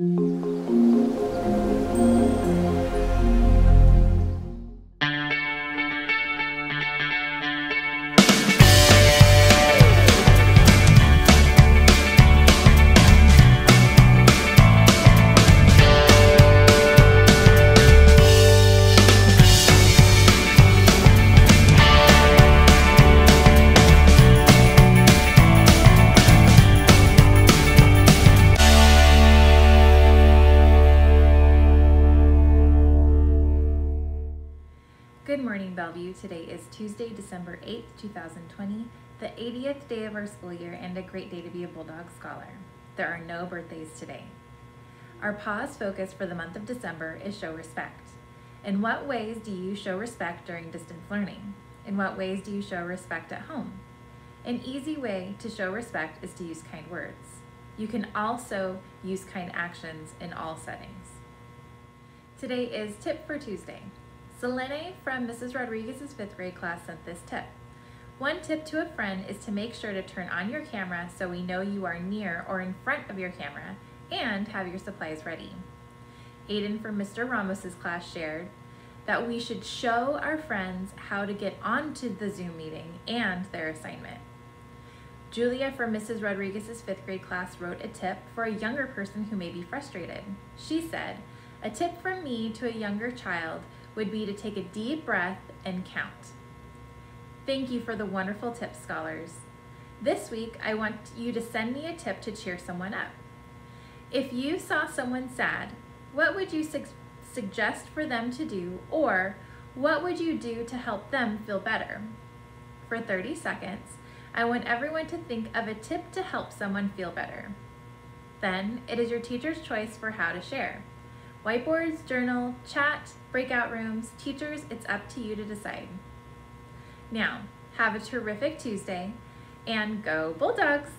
うん。Good morning, Bellevue. Today is Tuesday, December 8th, 2020, the 80th day of our school year and a great day to be a Bulldog Scholar. There are no birthdays today. Our pause focus for the month of December is show respect. In what ways do you show respect during distance learning? In what ways do you show respect at home? An easy way to show respect is to use kind words. You can also use kind actions in all settings. Today is Tip for Tuesday. Selene from Mrs. Rodriguez's fifth grade class sent this tip. One tip to a friend is to make sure to turn on your camera so we know you are near or in front of your camera and have your supplies ready. Aiden from Mr. Ramos's class shared that we should show our friends how to get onto the Zoom meeting and their assignment. Julia from Mrs. Rodriguez's fifth grade class wrote a tip for a younger person who may be frustrated. She said, a tip from me to a younger child would be to take a deep breath and count. Thank you for the wonderful tips, scholars. This week, I want you to send me a tip to cheer someone up. If you saw someone sad, what would you su suggest for them to do, or what would you do to help them feel better? For 30 seconds, I want everyone to think of a tip to help someone feel better. Then, it is your teacher's choice for how to share. Whiteboards, journal, chat, breakout rooms, teachers, it's up to you to decide. Now, have a terrific Tuesday and go Bulldogs!